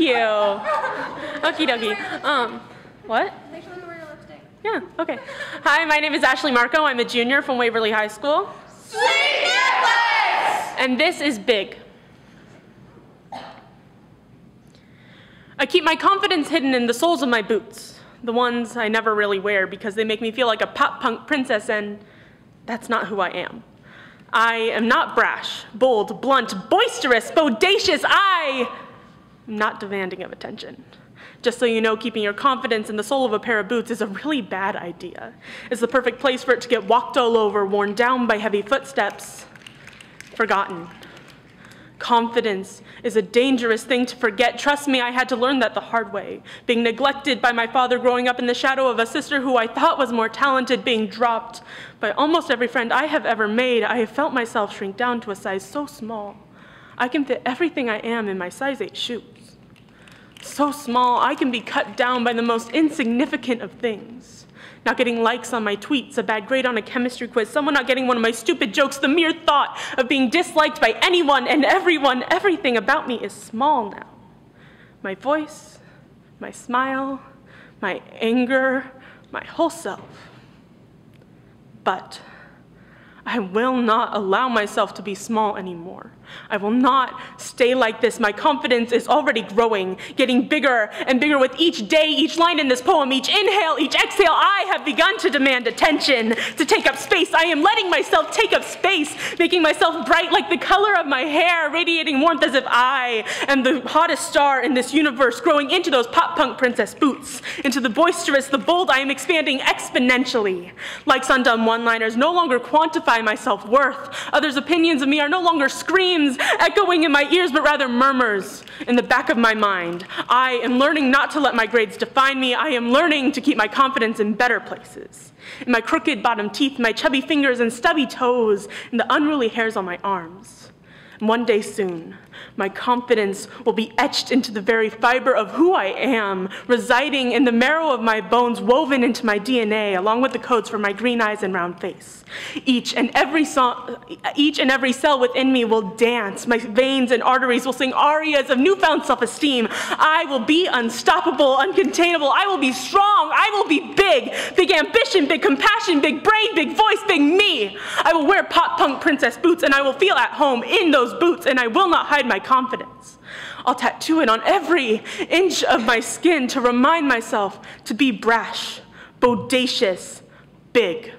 you. Okie dokie. Um, what? Make sure to wear your lipstick. Yeah, okay. Hi, my name is Ashley Marco. I'm a junior from Waverly High School. And this is big. I keep my confidence hidden in the soles of my boots, the ones I never really wear because they make me feel like a pop punk princess, and that's not who I am. I am not brash, bold, blunt, boisterous, bodacious. I am not demanding of attention. Just so you know, keeping your confidence in the sole of a pair of boots is a really bad idea. It's the perfect place for it to get walked all over, worn down by heavy footsteps, forgotten. Confidence is a dangerous thing to forget. Trust me, I had to learn that the hard way. Being neglected by my father growing up in the shadow of a sister who I thought was more talented, being dropped by almost every friend I have ever made, I have felt myself shrink down to a size so small. I can fit everything I am in my size 8 shoes. So small, I can be cut down by the most insignificant of things. Not getting likes on my tweets, a bad grade on a chemistry quiz, someone not getting one of my stupid jokes, the mere thought of being disliked by anyone and everyone, everything about me is small now. My voice, my smile, my anger, my whole self. But I will not allow myself to be small anymore. I will not stay like this. My confidence is already growing, getting bigger and bigger with each day, each line in this poem, each inhale, each exhale. I have begun to demand attention, to take up space. I am letting myself take up space, making myself bright like the color of my hair, radiating warmth as if I am the hottest star in this universe, growing into those pop punk princess boots, into the boisterous, the bold. I am expanding exponentially. Like dumb one liners, no longer quantify my self worth. Others' opinions of me are no longer screams echoing in my ears, but rather murmurs in the back of my mind. I am learning not to let my grades define me. I am learning to keep my confidence in better places. In my crooked bottom teeth, my chubby fingers and stubby toes, and the unruly hairs on my arms. One day soon, my confidence will be etched into the very fiber of who I am, residing in the marrow of my bones, woven into my DNA, along with the codes for my green eyes and round face. Each and every song, each and every cell within me will dance. My veins and arteries will sing arias of newfound self-esteem. I will be unstoppable, uncontainable. I will be strong. I will be big. Big ambition, big compassion, big brain, big voice, big me. I will wear pop punk princess boots and I will feel at home in those boots and I will not hide my confidence. I'll tattoo it on every inch of my skin to remind myself to be brash, bodacious, big.